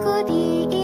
和第一